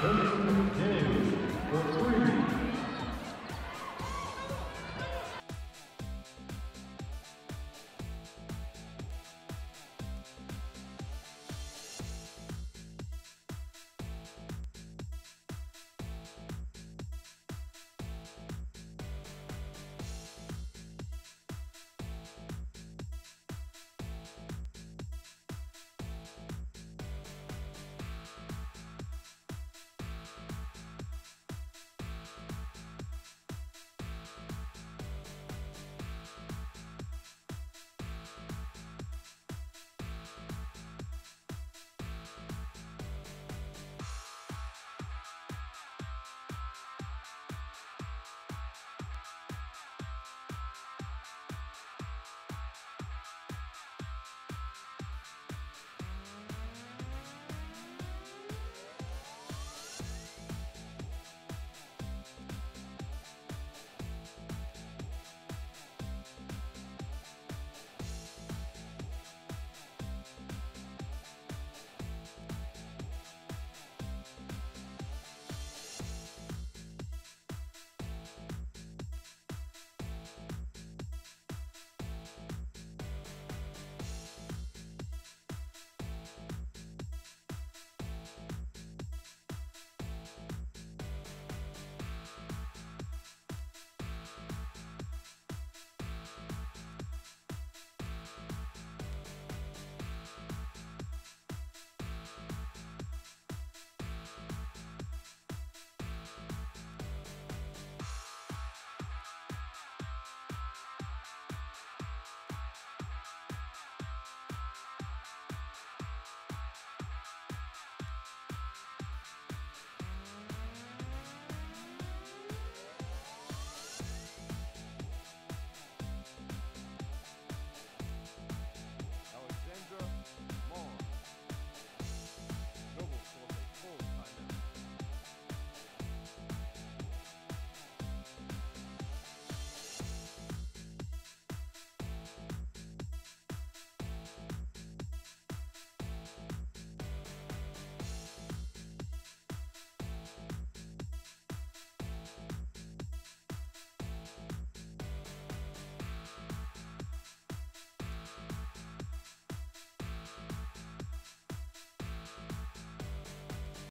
Finish.